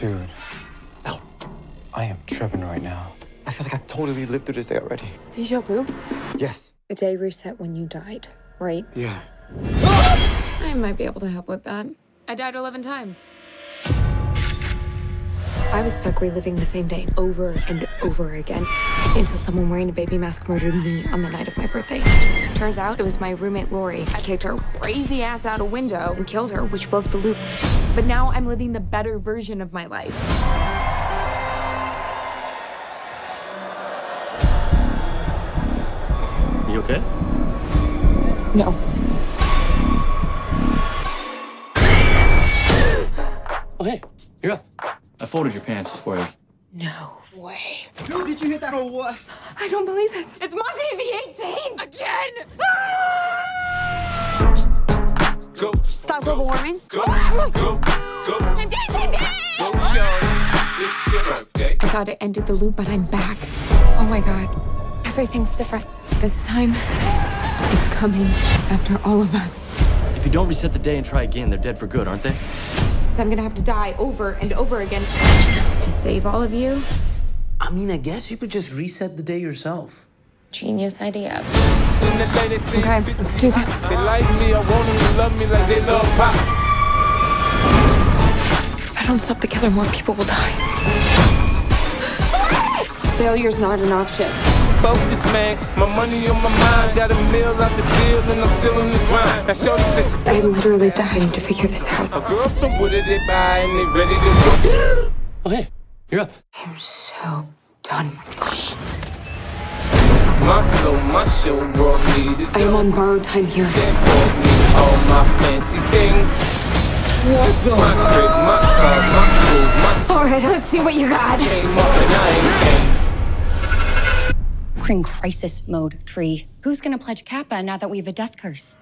Dude. Out. I am tripping right now. I feel like I've totally lived through this day already. Deja vu? Yes. The day reset when you died, right? Yeah. I might be able to help with that. I died 11 times. I was stuck reliving the same day over and over again until someone wearing a baby mask murdered me on the night of my birthday. Turns out it was my roommate Lori. I kicked her crazy ass out a window and killed her, which broke the loop. But now I'm living the better version of my life. You okay? No. Oh, hey, you're up. I folded your pants for you. No way. Dude, did you hit that or what? I don't believe this. It's Monday the 18th again. Go, Stop global warming. go, go, go, Today, today. go, Sean. It's your birthday. I thought it ended the loop, but I'm back. Oh my god. Everything's different. This time, it's coming after all of us. If you don't reset the day and try again, they're dead for good, aren't they? So I'm gonna have to die over and over again to save all of you. I mean, I guess you could just reset the day yourself. Genius idea. In the latest scene, Okay, let's do this. They like me, I want them to love me like they love pop. If I don't stop the killer, more people will die. Failure's not an option. Focus, man. My money on my mind. Got a meal out the deal, and I'm still in the grind. Now, Shorty says, I'm literally dying to figure this out. a girl from Wooded, they buy, and they ready to go. Oh, hey, you're up. I'm so done with this. My flow, my show brought me to I am on borrowed time here. They bought me all my fancy things. What the? My crib, my car, my clothes, my All right, let's see what you got crisis mode, Tree. Who's going to pledge Kappa now that we have a death curse?